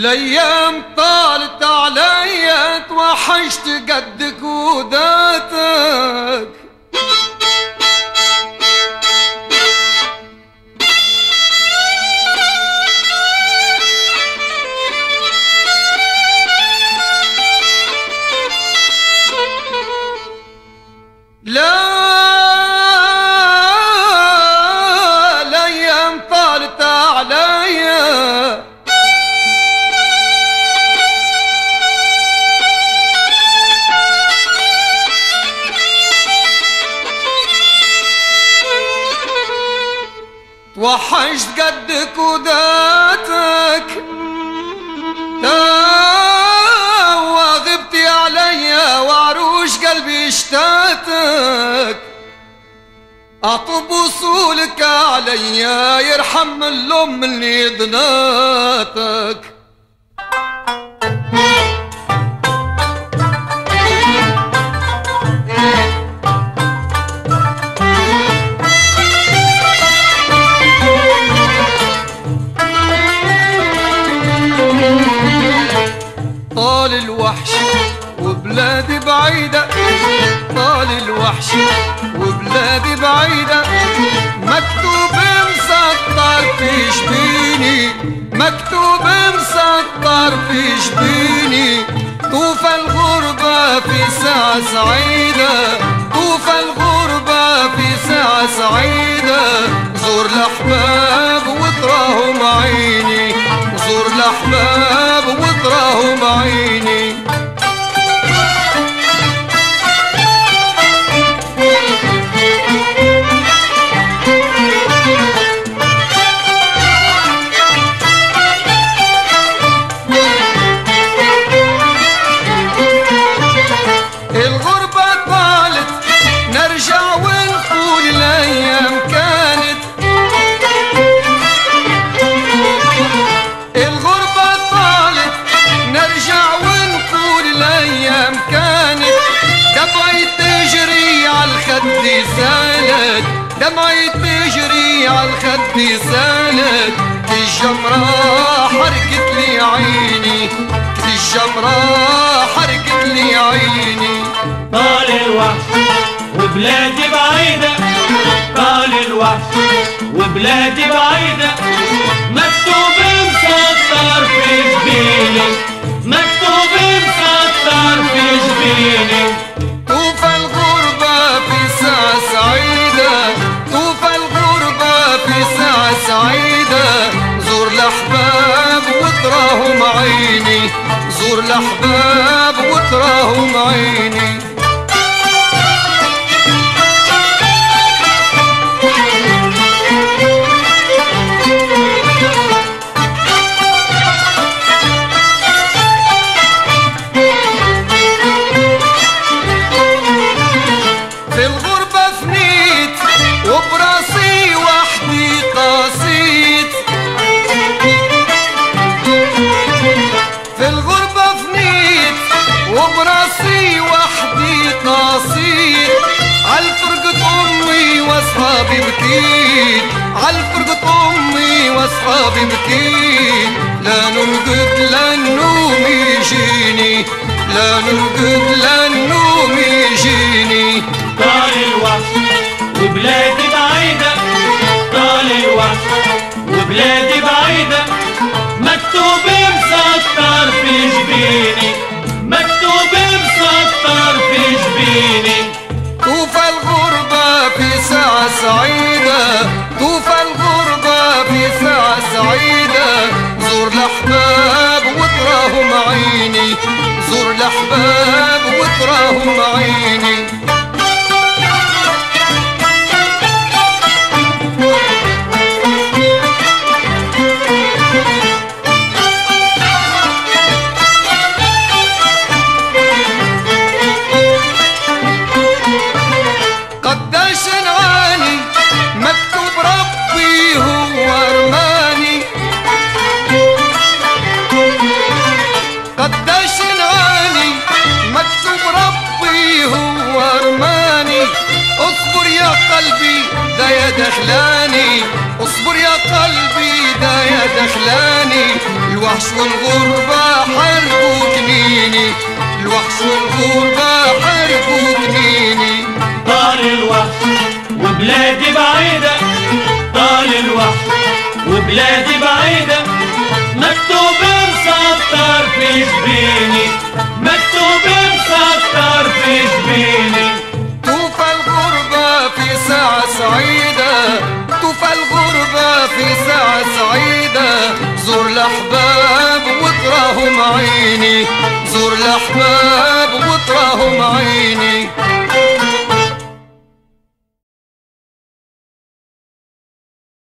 الأيام طالت علي توحشت قدك توحشت قدك وذاتك. غبتي عليا وعروش قلبي اشتاتك. اطب وصولك عليا يرحم الام اللي ضناتك وبلادي بعيدة. مكتوب مسطر في جبيني مكتوب مسطر في جبيني طوف الغربة في ساعة سعيدة دمعي تجري الخد سالت الجمرة حرقت لي عيني. الجمرة حرقت لي عيني. طال الوحش وبلادي بعيدة. طال الوحش وبلادي بعيدة. الأحباب وأصحابي بكيت عالفرقة أمي وأصحابي بكيت لا نرقد لا النوم يجيني لا نرقد لا دخلاني. اصبر يا قلبي دا يا دخلاني. الوحش والغربة حرب جنيني الوحش والغربة حرب جنيني طال الوحش وبلادي بعيدة. طال الوحش وبلادي بعيدة. مكتوب مسطر في جبيني مكتوب مسطر